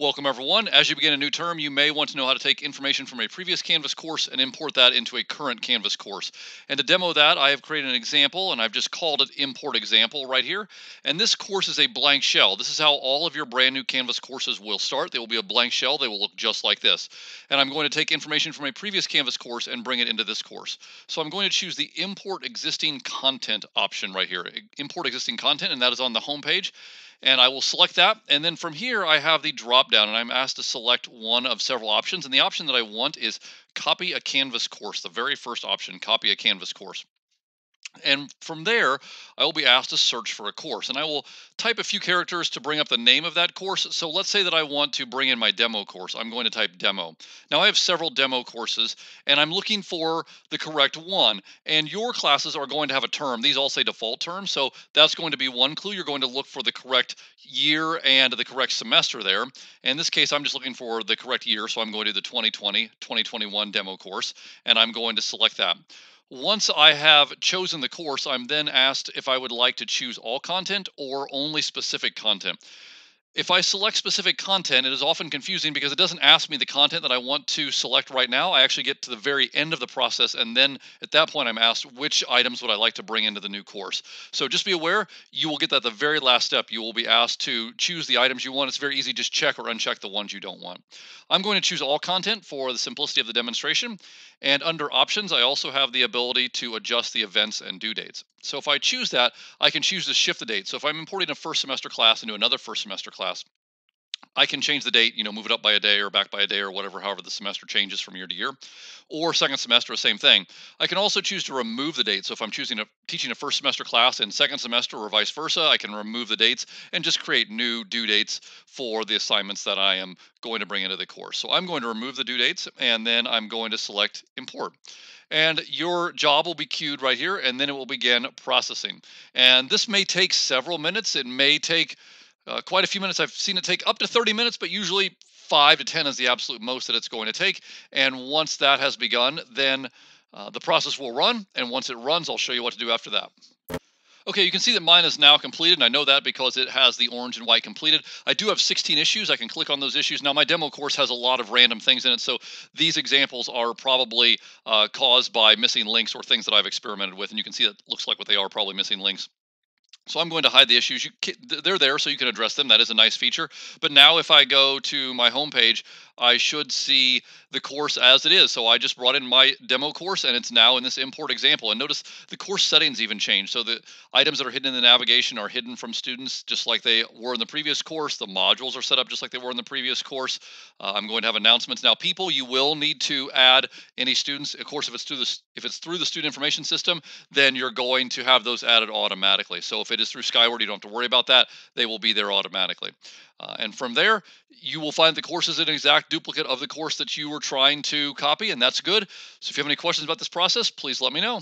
Welcome everyone. As you begin a new term, you may want to know how to take information from a previous Canvas course and import that into a current Canvas course. And to demo that, I have created an example and I've just called it import example right here. And this course is a blank shell. This is how all of your brand new Canvas courses will start. They will be a blank shell. They will look just like this. And I'm going to take information from a previous Canvas course and bring it into this course. So I'm going to choose the import existing content option right here. Import existing content and that is on the home page and I will select that. And then from here, I have the drop down and I'm asked to select one of several options. And the option that I want is copy a Canvas course, the very first option, copy a Canvas course. And from there, I will be asked to search for a course. And I will type a few characters to bring up the name of that course. So let's say that I want to bring in my demo course. I'm going to type demo. Now I have several demo courses and I'm looking for the correct one. And your classes are going to have a term. These all say default term. So that's going to be one clue. You're going to look for the correct year and the correct semester there. In this case, I'm just looking for the correct year. So I'm going to the 2020, 2021 demo course and I'm going to select that. Once I have chosen the course, I'm then asked if I would like to choose all content or only specific content. If I select specific content, it is often confusing because it doesn't ask me the content that I want to select right now. I actually get to the very end of the process, and then at that point, I'm asked which items would I like to bring into the new course. So just be aware, you will get that the very last step. You will be asked to choose the items you want. It's very easy, just check or uncheck the ones you don't want. I'm going to choose all content for the simplicity of the demonstration. And under options, I also have the ability to adjust the events and due dates. So if I choose that, I can choose to shift the date. So if I'm importing a first semester class into another first semester class, I can change the date, you know, move it up by a day or back by a day or whatever, however the semester changes from year to year. Or second semester, same thing. I can also choose to remove the date. So if I'm choosing a teaching a first semester class in second semester or vice versa, I can remove the dates and just create new due dates for the assignments that I am going to bring into the course. So I'm going to remove the due dates and then I'm going to select import and your job will be queued right here and then it will begin processing and this may take several minutes it may take uh, quite a few minutes. I've seen it take up to 30 minutes, but usually five to 10 is the absolute most that it's going to take. And once that has begun, then uh, the process will run. And once it runs, I'll show you what to do after that. Okay, you can see that mine is now completed, and I know that because it has the orange and white completed. I do have 16 issues. I can click on those issues. Now, my demo course has a lot of random things in it, so these examples are probably uh, caused by missing links or things that I've experimented with, and you can see that looks like what they are, probably missing links. So I'm going to hide the issues. You, they're there so you can address them. That is a nice feature. But now if I go to my home page, I should see the course as it is. So I just brought in my demo course and it's now in this import example. And notice the course settings even changed. So the items that are hidden in the navigation are hidden from students just like they were in the previous course. The modules are set up just like they were in the previous course. Uh, I'm going to have announcements. Now people, you will need to add any students. Of course, if it's through the, if it's through the student information system, then you're going to have those added automatically. So if it is through Skyward, you don't have to worry about that. They will be there automatically. Uh, and from there, you will find the courses in an exact duplicate of the course that you were trying to copy, and that's good. So if you have any questions about this process, please let me know.